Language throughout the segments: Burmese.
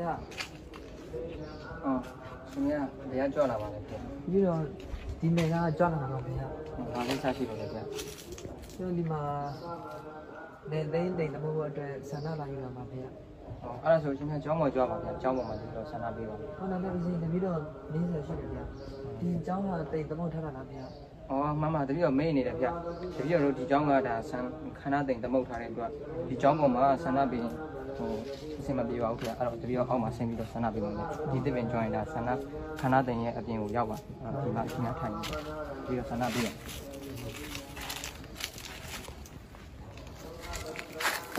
ဗျာအော်ရှင်ကဘယ်ကကြွလာပါလဲဗျပြီးတော့ဒီနယ်ကကြွလာတာပါဗျာ။ဘာလို့စားရှိလို့လဲဗျကျွန်တော်ဒီမှာနေသိန်းတိန်တမို့အတွက်ဆန္ဒလာယူလာပါဗျာ။အော်အဲ့ဒါဆိုရှင်ကကျောင်းပေါ်ကြွပါဗျာ။ကျောင်းပေါ်မှာဆိုတော့ဆန္ဒပေးပါမယ်ဟောနာလည်းဦးစင်းတပီတော့40ရှိတယ်ဗျာဒီအကြောင်းကတိန်တမို့ထားတာလားဗျာ။အော်မမတပည့်တော်မေ့နေတယ်ဗျ။တပည့်တော်တို့ဒီကျောင်းကဒါဆန္ခန္ဓာတိမ်သမုတ်ထားတဲ့အတွက်ဒီကျောင်းပေါ်မှာဆန္ဒပေး ဟိုအဆင်မပြေပါဘူးဗျ။အဲ့တော့တပည့်တော်အောက်မှာဆင်းပြီးတော့ဆန္ဒပေးပါမယ်။ဒီတစ်ပင် join တာဆန္ဒခန္ဓာတိမ်ရဲ့အပြင်ကိုရောက်ပါ။အဲ့ဒီမှာအရှင်ကထိုင်နေတယ်။ပြီးတော့ဆန္ဒပေးရအောင်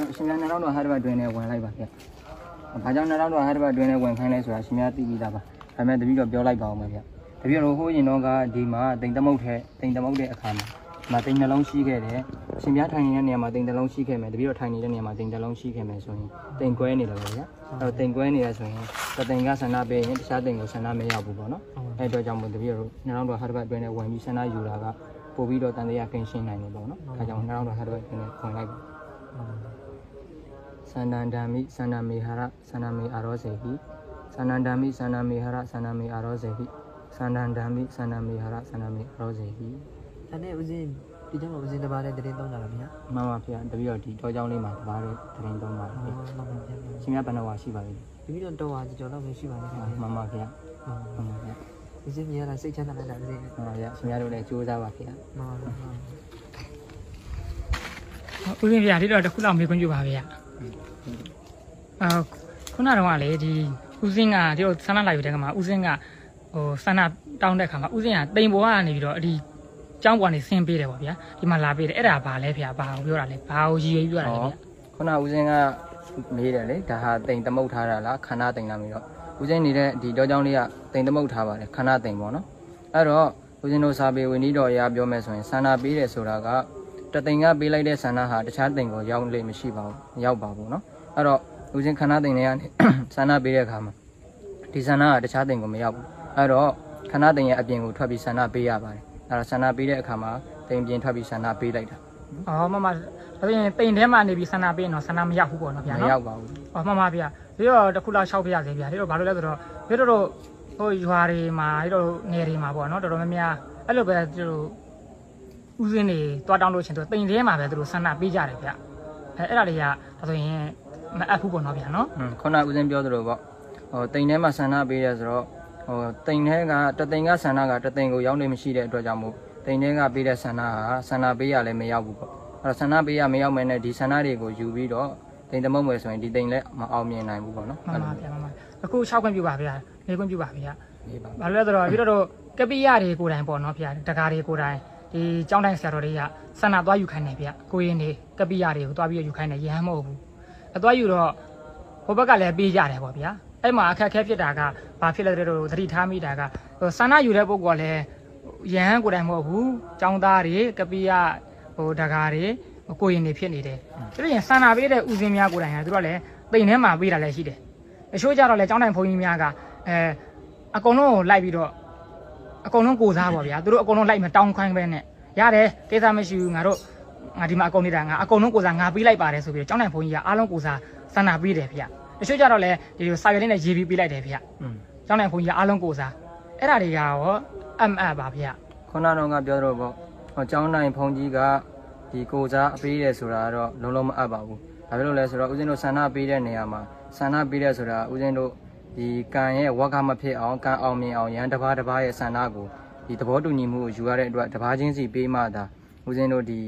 ။အရှင်ကနောက်တော့ဟာရဘတ်တွင်နဲ့ဝင်လိုက်ပါဗျ။ဘာကြောင့်နောက်တော့ဟာတပတ်အတွင်းနဲ့ဝင်ခိုင်းလဲဆိုတာရှင်များသိပြီးသားပါဒါပေမဲ့တပည့်တော်ပြောလိုက်ပါအောင်မယ်ဗျတပည့်တော်ဟိုးရင်တော့ကဒီမှာတိမ်သမုတ်ထဲတိမ်သမုတ်တဲ့အခါမှာဒီမှာတိမ်နှလုံးရှိခဲ့တယ် ရှင်များထိုင်နေတဲ့နေရာမှာတိမ်နှလုံးရှိခဲ့မယ်တပည့်တော်ထိုင်နေတဲ့နေရာမှာတိမ်နှလုံးရှိခဲ့မယ်ဆိုရင်တိမ်ကွဲနေတယ်ဗျာအဲ့တော့တိမ်ကွဲနေရဆိုရင်တတိမ်ကဆန္ဒပေးရင်တခြားတိမ်ကိုဆန္ဒမရဘူးပေါ့နော်အဲ့အတွက်ကြောင့်မို့တပည့်တော်နောက်တော့ဟာတပတ်အတွင်းနဲ့ဝင်ပြီးဆန္ဒယူတာကပို့ပြီးတော့တန်တရားကင်းရှင်းနိုင်တယ်ပေါ့နော်ဒါကြောင့်နောက်တော့ဟာတပတ်အတွင်းနဲ့ဝင်လိုက်ပါသန္တန္ဓာမိသန္နမေဟာရသန္နမေအာရောစေဟိသန္တန္ဓာမိသန္နမေဟာရသန္နမေအာရောစေဟိသန္တန္ဓာမိသန္နမေဟာရသန္နမေအာရောစေဟိဒါနဲ့ဦးစင်း ဒီကြောင့်ဦးစင်းတစ်ပါးနဲ့တရင်သုံးတာလားဗျာမမဖေတပည့်တော်ဒီတောကြောင်းလေးမှာတပါးတဲ့တရင်သုံးပါဟုတ်လေပါပါဗျာရှင်များဘယ်နှဝါရှိပါလဲဒီပြီးတော့တော့ဟာကြော်တော့မရှိပါဘူးဗျာမမဖေမမဖေဦးစင်းမြင်ရတာစိတ်ချမ်းသာလိုက်တာဦးစင်းမမဖေရှင်များတို့လည်းကြိုးစားပါဖေမှန်ပါပါဦးစင်းဗျာဒီတော့တစ်ခုလောက်မေးခွန်းပြပါဗျာအာခုနကတော့လေဒီဦးစင်းကဒီတော့ဆန္ဒလာယူတဲ့ခါမှာဦးစင်းကဟိုဆန္ဒတောင်းတဲ့ခါမှာဦးစင်းကတိမ်ပေါ်ကနေပြီးတော့အဒီ ကျောင်းပေါ်ကနေဆင်းပေးတယ်ပေါ့ဗျာဒီမှာလာပေးတယ်အဲ့ဒါဘာလဲဗျာဘာကိုပြောတာလဲဘာကိုရည်ရွယ်ပြောတာလဲဗျာ ခုနဦးစင်းကမေးတယ်လေဒါဟာတိမ်သမုတ်ထားတာလားခန္ဓာတိမ်လားမပြီးတော့ဦးစင်းနေတဲ့ဒီတောကြောင်းလေးကတိမ်သမုတ်ထားပါတယ်ခန္ဓာတိမ်ပေါ့နော်အဲ့တော့ဦးစင်းတို့စာပေဝိနည်းတော်အရာပြောမယ်ဆိုရင်ဆန္ဒပေးတယ်ဆိုတာက တသိင်ကပေးလိုက်တဲ့ဆန္ဒဟာတခြားသိင်ကိုရောက်လိမ့်မရှိပါဘူးမရောက်ပါဘူးเนาะအဲ့တော့ဦးစင်းခန္ဓာသိင်တွေကနေ ဆန္ဒပေးတဲ့အခါမှာဒီဆန္ဒကတခြားသိင်ကိုမရောက်ဘူးအဲ့တော့ခန္ဓာသိင်ရဲ့အပြင်ကိုထွက်ပြီးဆန္ဒပေးရပါတယ် အဲ့တော့ဆန္ဒပေးတဲ့အခါမှာသိင်ပြင်ထွက်ပြီးဆန္ဒပေးလိုက်တာအော်မမဒါဆိုရင်တိမ်ထဲမှာနေပြီးဆန္ဒပေးရင်တော့ဆန္ဒမရောက်ဘူးပေါ့နော်ဗျာမနော်ရောက်ပါဘူးအော်မှန်ပါဗျာဒီတော့တစ်ခုလောက်ရှောက်ပြရစေဗျာဒီတော့ဘာလို့လဲဆိုတော့ဒီတော့တို့ဟိုရွာတွေမှာဒီတော့ငယ်တွေမှာပေါ့နော်တော်တော်များများအဲ့လိုပဲသူတို့ဦးစင်းတွေတွားတောင်းလို့ချင်းသူတိမ်ထဲမှာပဲသူတို့ဆန္ဒပေးကြတယ်ဗျအဲအဲ့ဒါတွေကဒါဆိုရင်မအပ်ဘူးပေါ့နော်ဗျာနော်อืมခုနဦးစင်းပြောသလိုပေါ့ဟိုတိင်ထဲမှာဆန္ဒပေးရဆိုတော့ ဟိုတိင်ထဲကတသိင်ကဆန္ဒကတသိင်ကိုရောက်နေမရှိတဲ့အတွက်ကြောင့်မို့တိင်ထဲကပေးတဲ့ဆန္ဒဟာဆန္ဒပေးရလည်းမရောက်ဘူးပေါ့အဲ့တော့ဆန္ဒပေးရမရောက်မဲနဲ့ဒီဆန္ဒတွေကိုယူပြီးတော့တိင်သမုတ်မယ်ဆိုရင်ဒီတိင်လည်းမအောင်မြင်နိုင်ဘူးပေါ့နော်မှန်ပါဗျာမှန်ပါအခု6ခွင့်ပြုပါဗျာ၄ခွင့်ပြုပါဗျာဒီပါဘာလို့လဲဆိုတော့ဒီတော့တို့ကပိယတွေကိုယ်တိုင်ပေါ့နော်ဗျာတကားတွေကိုယ်တိုင်ဒီကျောင်းတိုင်းဆရာတော်တွေကဆန္ဒသွားယူခိုင်းတယ်ဗျကိုရင်းနေကပိယတွေကိုသွားပြီးယူခိုင်းတယ်ရဟန်းမဟုတ်ဘူးအသွားယူတော့ဟိုဘက်ကလည်းပေးကြတယ်ပေါ့ဗျာ အဲ့မှာအခက်အခဲဖြစ်တာကဘာဖြစ်လဲတဲ့တို့သတိထားမိတာကဟိုဆန္ဒယူတဲ့ပုဂ္ဂိုလ်ကလည်းရဟန်းကိုယ်တိုင်မဟုတ်ဘူးကျောင်းသားတွေကပိယဟိုတကားတွေကိုရင်းနေဖြစ်နေတယ်ဒါပြင်ဆန္ဒပေးတဲ့ဦးစင်းများကိုယ်တိုင်ကသူတို့ကလည်းတိမ်ထဲမှာပေးတာလည်းရှိတယ်တချို့ကြတော့လည်းကျောင်းတိုင်းဘုန်းကြီးများကအဲအကုန်လုံးကိုလိုက်ပြီးတော့အကုန်လုံးကိုစားပါဗျာသူတို့အကုန်လုံးလိုက်မတောင်းခိုင်းပဲနဲ့ရတယ်ကိစ္စမရှိဘူးငါတို့ငါဒီမှာအကုန်နေတာငါအကုန်လုံးကိုစားငါပေးလိုက်ပါတယ်ဆိုပြီးတော့ကျောင်းနိုင်ဘုန်းကြီးကအားလုံးကိုစားဆန္ဒပေးတယ်ဗျ တချို့ကြတော့လည်းဒီလိုစာရွက်လေးနဲ့ရေးပြီးပေးလိုက်တယ်ဗျอืมကျောင်းနိုင်ဘုန်းကြီးကအားလုံးကိုစားအဲ့ဒါတွေကရောအမ်အပ်ပါဗျခုနတော့ကပြောတော့ပေါ့ဟောကျောင်းနိုင်ဖုန်ကြီးကဒီကိုစားအပေးတယ်ဆိုတာကတော့လုံးလုံးမအပ်ပါဘူးဒါဖြစ်လို့လဲဆိုတော့ဦးဇင်းတို့ဆန္ဒပေးတဲ့နေရာမှာဆန္ဒပေးတဲ့ဆိုတာဦးဇင်းတို့ဒီကံရဲ့ဝက္ခမဖြစ်အောင်ကံအောင်မြင်အောင်ရန်တစ်ပါးတစ်ပါးရဲ့ဆန္ဒကိုဒီသဘောတူညီမှုကိုယူရတဲ့အတွက်တစ်ပါးချင်းစီပေးမှသာဦးဇင်းတို့ဒီ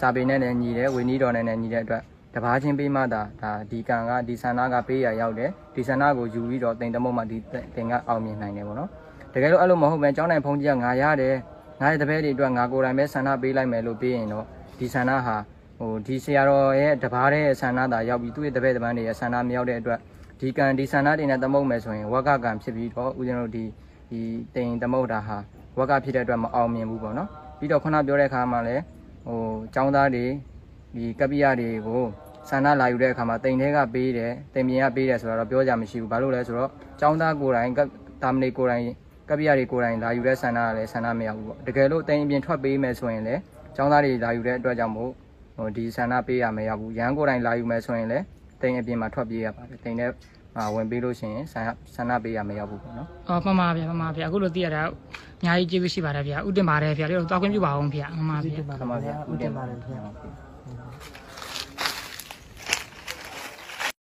စာပေနဲ့လည်းညီတယ်ဝိနည်းတော်နဲ့လည်းညီတဲ့အတွက် တစ်ပါးချင်းပေးမှသာဒါဒီကံကဒီဆန္ဒကပေးရရောက်တယ်ဒီဆန္ဒကိုယူပြီးတော့တင်တမုတ်မှဒီတင်ကအောင်မြင်နိုင်တယ်ပေါ့နော်တကယ်လို့အဲ့လိုမဟုတ်ပဲကျောင်းနိုင်ဖုန်ကြီးကငါရတယ်ငါရဲ့တပည့်တွေအတွက်ငါကိုယ်တိုင်ပဲဆန္ဒပေးလိုက်မယ်လို့ပြီးရင်တော့ဒီဆန္ဒဟာဟိုဒီဆရာတော်ရဲ့တပါးတဲ့ဆန္ဒသာရောက်ပြီးသူ့ရဲ့တပည့်တပန်းတွေရဲ့ဆန္ဒမရောက်တဲ့အတွက်ဒီကံဒီဆန္ဒတွေနဲ့သမုတ်မယ်ဆိုရင်ဝက်ကကံဖြစ်ပြီးတော့ဦးဇင်းတို့ဒီဒီတိမ်သမုတ်တာဟာဝက်ကဖြစ်တဲ့အတွက်မအောင်မြင်ဘူးပေါ့နော်ပြီးတော့ခုနပြောတဲ့အခါမှာလည်းဟိုကျောင်းသားတွေ ဒီကပ္ပိယတွေကိုဆန္ဒလာယူတဲ့အခါမှာတိမ်ထဲကပေးတယ်တိမ်ပြင်ကပေးတယ်ဆိုတော့ပြောကြမရှိဘူးဘာလို့လဲဆိုတော့ကျောင်းသားကိုယ်တိုင်ကတာမဏေကိုယ်တိုင်ကပ္ပိယတွေကိုယ်တိုင်လာယူတဲ့ဆန္ဒကလည်းဆန္ဒမရဘူးပေါ့တကယ်လို့တိမ်အပြင်ထွက်ပေးမယ်ဆိုရင်လည်းចောင်းသားတွေလာယူတဲ့အတွက်ကြောင့်မို့ဟိုဒီဆန္ဒပေးရမရဘူးရန်ကိုယ်တိုင်လာယူမယ်ဆိုရင်လည်းတိမ်အပြင်မှာထွက်ပြေးရပါတယ်တိမ်နဲ့အာဝင်ပြီးလို့ရှိရင်ဆန္ဒဆန္ဒပေးရမရောက်ဘူးပေါ့နော်အော်မှန်ပါဗျာမှန်ပါဗျာအခုလိုသိရတာအများကြီးကျေးဇူးရှိပါတယ်ဗျာဥတင်ပါတယ်ဗျာလေးတော့တောက်ခွင့်ပြုပါအောင်ဗျာမှန်ပါဗျာဒီမှာခမပါဗျာဗျာဦးတင်ပါတယ်ခင်ဗျာ Thank you.